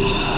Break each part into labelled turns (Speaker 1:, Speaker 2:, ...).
Speaker 1: Thank.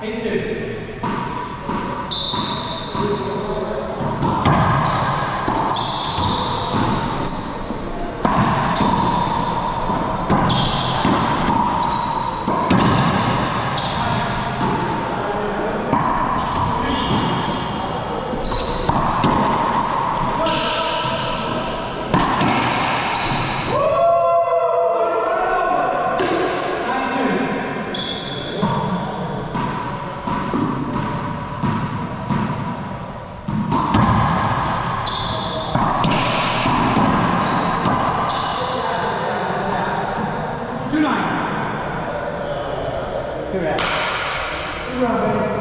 Speaker 1: Me too. Correct. Robin.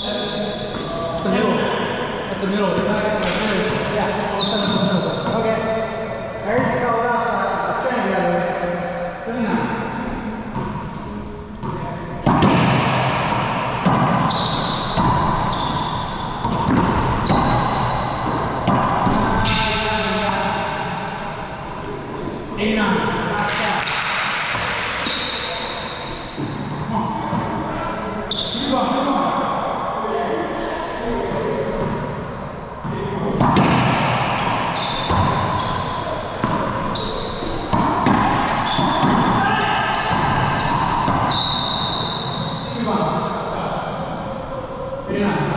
Speaker 1: That's the middle. That's the middle. Wait